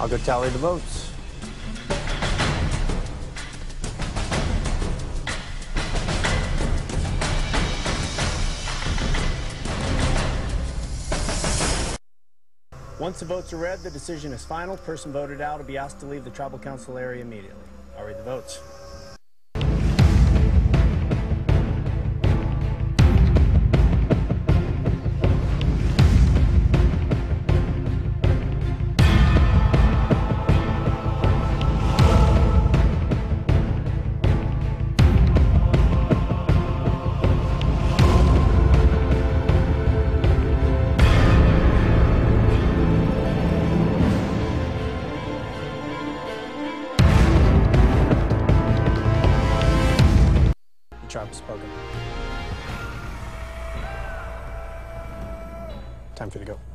I'll go tally the votes. Once the votes are read, the decision is final. Person voted out will be asked to leave the tribal council area immediately. I'll read the votes. Time for you to go.